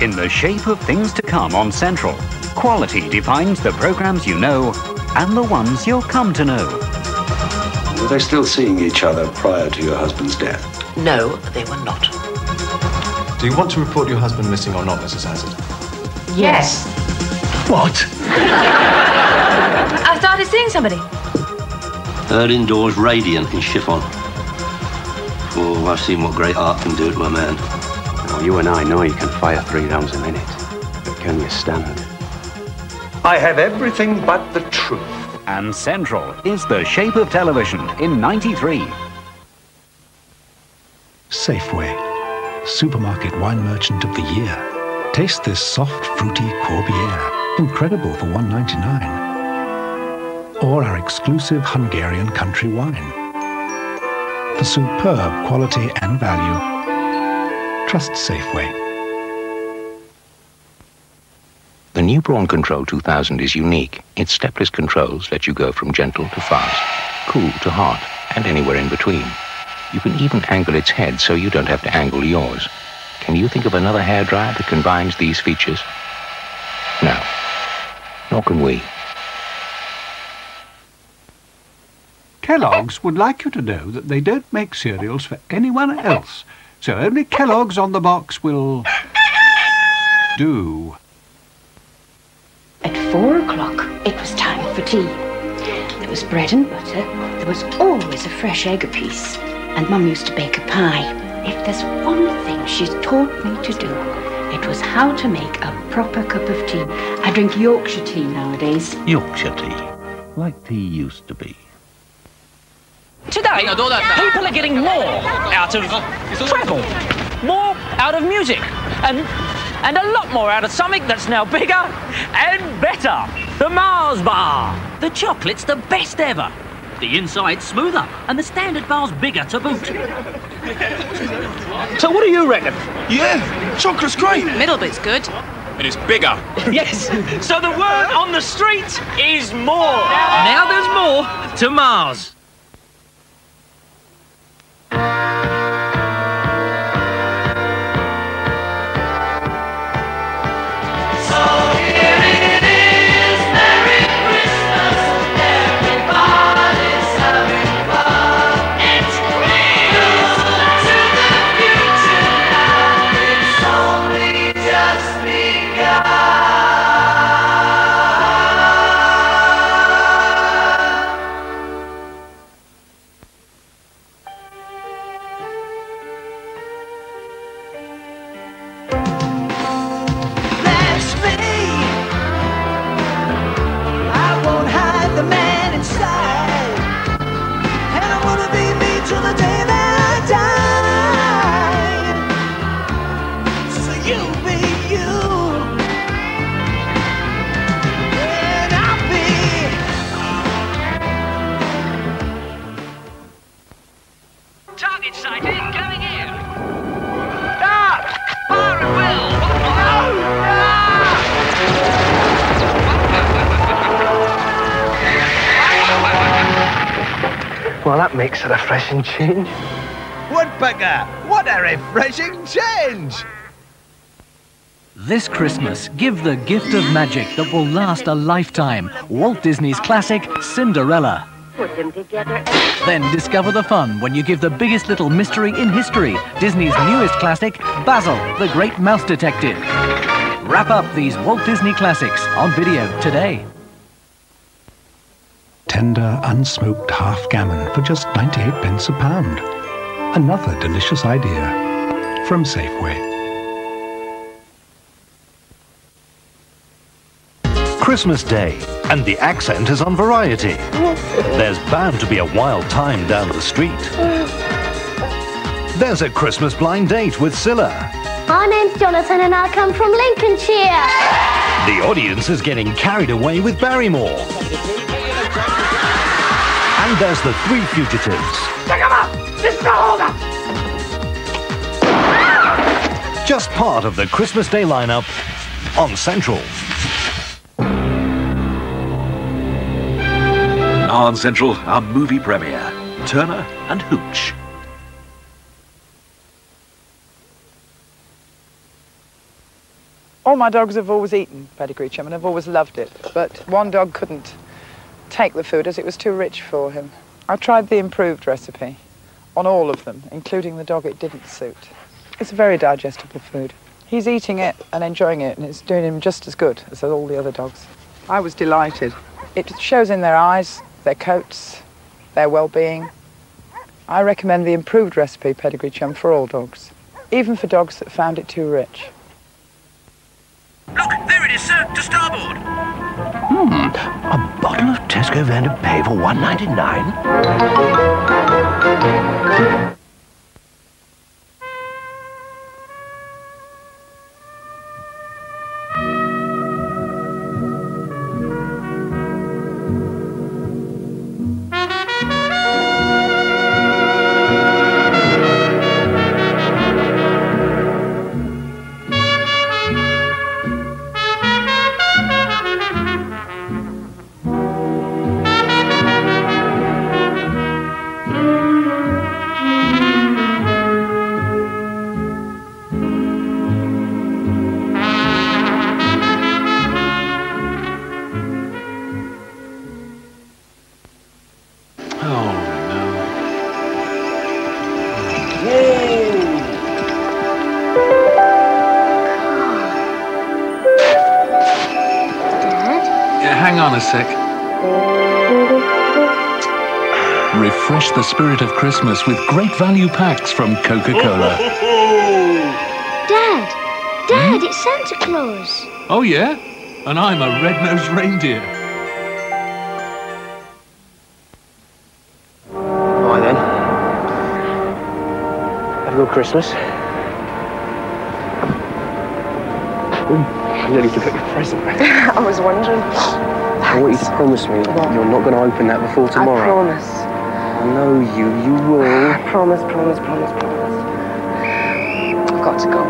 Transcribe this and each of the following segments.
in the shape of things to come on Central. Quality defines the programs you know and the ones you'll come to know. Were they still seeing each other prior to your husband's death? No, they were not. Do you want to report your husband missing or not, Mrs. Hazard? Yes. What? I started seeing somebody. Her indoors radiant in chiffon. Oh, I've seen what great art can do to a man. Now, you and I know you can fire three rounds a minute. But can you stand? It? I have everything but the truth. And Central is the shape of television in 93. Safeway, supermarket wine merchant of the year. Taste this soft, fruity Corbière, incredible for 1.99. Or our exclusive Hungarian country wine. For superb quality and value, trust Safeway. The new Braun Control 2000 is unique. Its stepless controls let you go from gentle to fast, cool to hot, and anywhere in between. You can even angle its head so you don't have to angle yours. Can you think of another hairdryer that combines these features? No. Nor can we. Kellogg's would like you to know that they don't make cereals for anyone else, so only Kellogg's on the box will do. At four o'clock, it was time for tea. There was bread and butter. There was always a fresh egg apiece. And Mum used to bake a pie. If there's one thing she's taught me to do, it was how to make a proper cup of tea. I drink Yorkshire tea nowadays. Yorkshire tea, like tea used to be. Today, people are getting more out of travel, more out of music, and and a lot more out of something that's now bigger and better. The Mars Bar. The chocolate's the best ever. The inside's smoother, and the standard bar's bigger to boot. So what do you reckon? Yeah, chocolate's great. Middle bit's good. And it's bigger. yes. So the word on the street is more. Now there's more to Mars. Well, that makes a refreshing change. Woodpecker, what a refreshing change! This Christmas, give the gift of magic that will last a lifetime. Walt Disney's classic, Cinderella. Put them together. Then discover the fun when you give the biggest little mystery in history, Disney's newest classic, Basil, the Great Mouse Detective. Wrap up these Walt Disney classics on video today. Tender, unsmoked half gammon for just 98 pence a pound. Another delicious idea from Safeway. Christmas Day, and the accent is on variety. There's bound to be a wild time down the street. There's a Christmas blind date with Cilla. My name's Jonathan and I come from Lincolnshire. The audience is getting carried away with Barrymore. And there's the Three Fugitives. Pick him up! Just hold up! Just part of the Christmas Day lineup on Central. Now on Central, our movie premiere, Turner and Hooch. All my dogs have always eaten pedigree chum and have always loved it, but one dog couldn't take the food as it was too rich for him. I tried the improved recipe on all of them, including the dog it didn't suit. It's a very digestible food. He's eating it and enjoying it, and it's doing him just as good as all the other dogs. I was delighted. It shows in their eyes, their coats, their well-being. I recommend the improved recipe pedigree chum for all dogs, even for dogs that found it too rich. Look, there it is, sir, to starboard. Hmm, Vasco Van to Pay for 199 Yeah, hang on a sec. Refresh the spirit of Christmas with great value packs from Coca-Cola. Dad, Dad, hmm? it's Santa Claus. oh yeah? And I'm a red-nosed reindeer. Right then. Have a good Christmas. Ooh, I nearly forgot your present. I was wondering. I want you to promise me that you're not going to open that before tomorrow. I promise. I know you, you will. I promise, promise, promise, promise. I've got to go.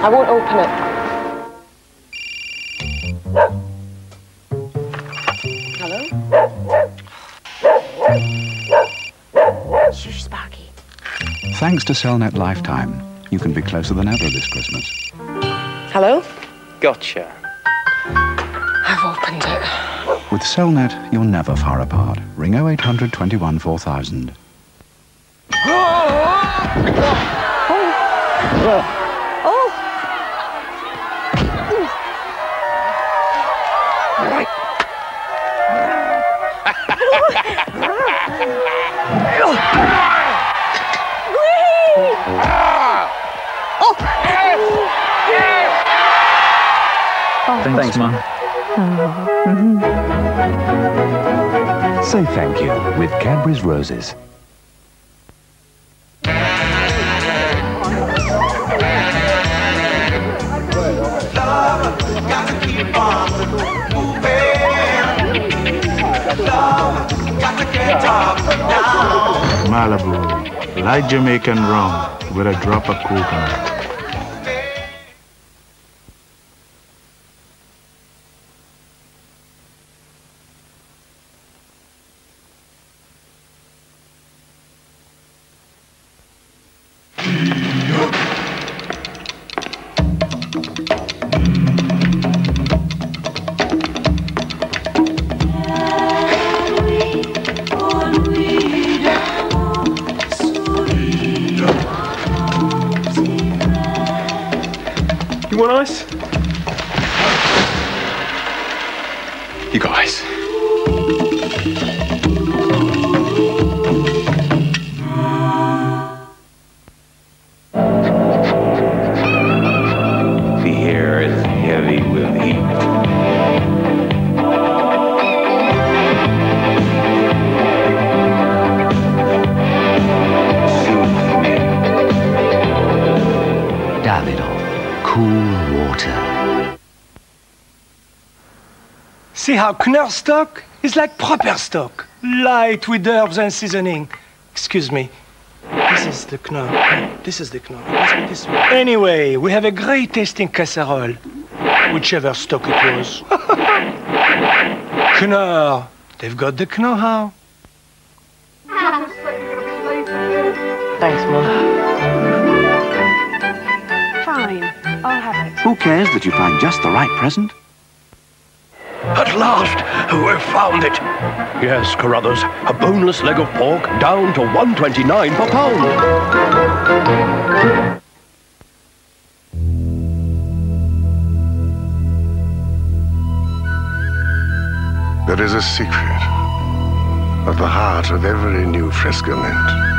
I won't open it. Hello? Shush, Sparky. Thanks to Cellnet Lifetime, you can be closer than ever this Christmas. Hello? Gotcha. I've opened it. With Cellnet, you're never far apart. Ring 0800 21 4000. Oh! oh. Right. Thanks, Mum. Mm-hmm. Say thank you with Cadbury's Roses. Malibu, light Jamaican rum with a drop of coconut. You got water. See how Knorr stock is like proper stock, light with herbs and seasoning. Excuse me. This is the Knorr. This is the Knorr. This. Anyway, we have a great tasting casserole, whichever stock it was. Knorr. They've got the know-how. Thanks, Mum. Cares that you find just the right present? At last, we've found it. Yes, Carruthers, a boneless leg of pork down to 129 per pound. There is a secret at the heart of every new fresco mint.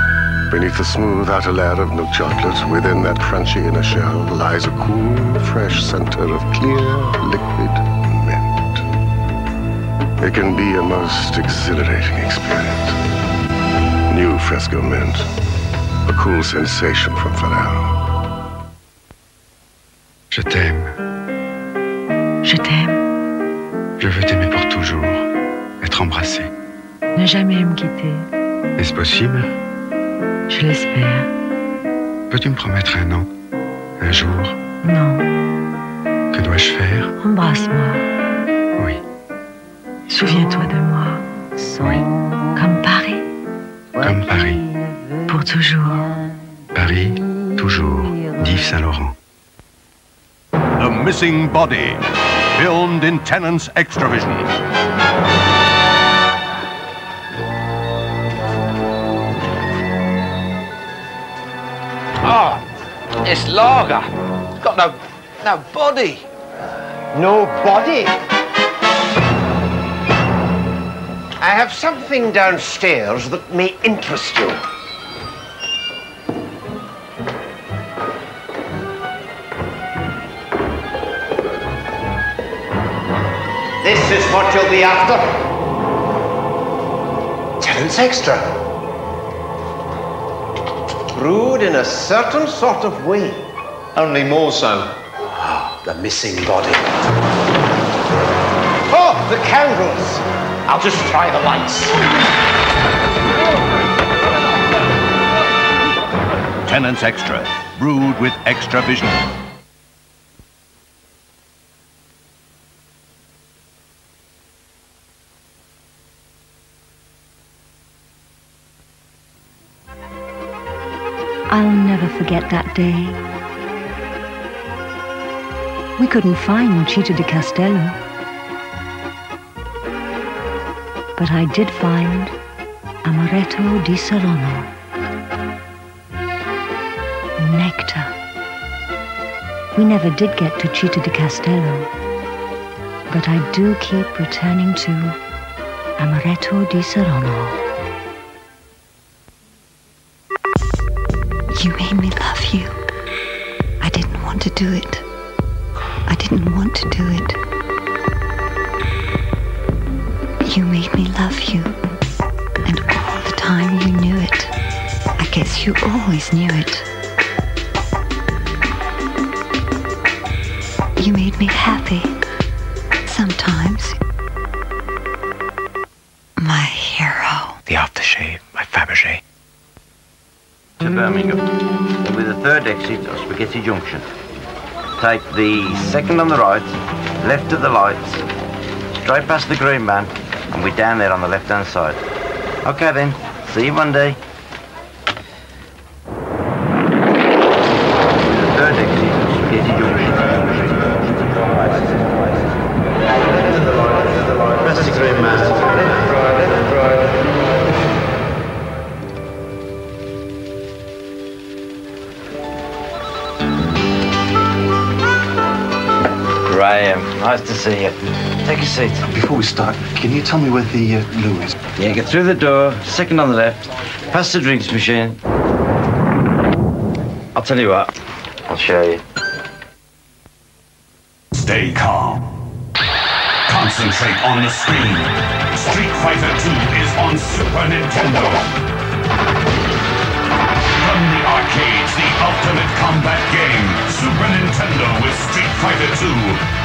Beneath the smooth outer layer of milk chocolate, within that crunchy inner shell, lies a cool, fresh center of clear, liquid mint. It can be a most exhilarating experience. New Fresco mint. A cool sensation from Pharrell. Je t'aime. Je t'aime. Je veux t'aimer pour toujours. Être embrassé. Ne jamais me quitter. Est-ce possible Je l'espère. Peux-tu me promettre un an Un jour? Non. Que dois-je faire? Embrasse-moi. Oui. Souviens-toi de moi. Oui. Comme Paris. Comme Paris. Pour toujours. Paris, toujours. d'Yves Saint-Laurent. The Missing Body, filmed in Tennant's Extravision. It's lager. It's got no, no body. No body? I have something downstairs that may interest you. This is what you'll be after. Tennent's Extra. Brewed in a certain sort of way. Only more so. Ah, the missing body. Oh, the candles. I'll just try the lights. Tennent's Extra, brewed with extra vision. That day. We couldn't find Città di Castello. But I did find Amaretto di Saronno. Nectar. We never did get to Città di Castello. But I do keep returning to Amaretto di Saronno. You made me love do it. I didn't want to do it. You made me love you. And all the time you knew it. I guess you always knew it. You made me happy. Sometimes. My hero. The aftershave by Fabergé. to Birmingham. There'll be the third exit of Spaghetti Junction. Take the second on the right, left of the lights, straight past the green man, and we're down there on the left-hand side. Okay then, see you Monday. Nice to see you. Take a seat. Before we start, can you tell me where the uh, loo is? Yeah, get through the door, second on the left, past the drinks machine. I'll tell you what, I'll show you. Stay calm. Concentrate on the screen. Street Fighter 2 is on Super Nintendo. Ultimate combat game. Super Nintendo with Street Fighter 2.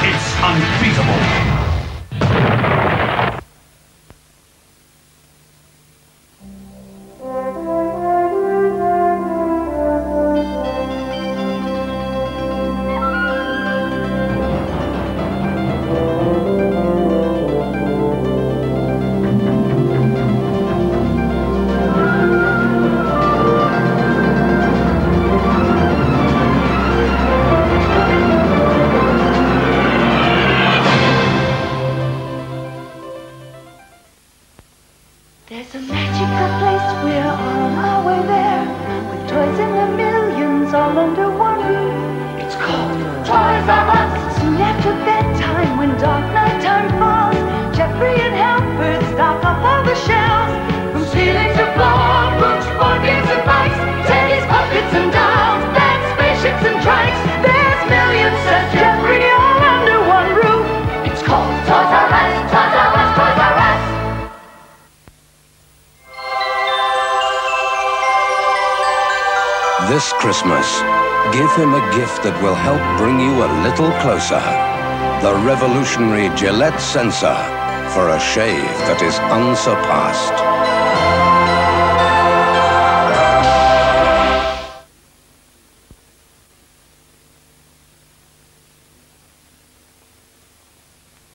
It's unbeatable. Cause This Christmas, give him a gift that will help bring you a little closer. The revolutionary Gillette Sensor for a shave that is unsurpassed.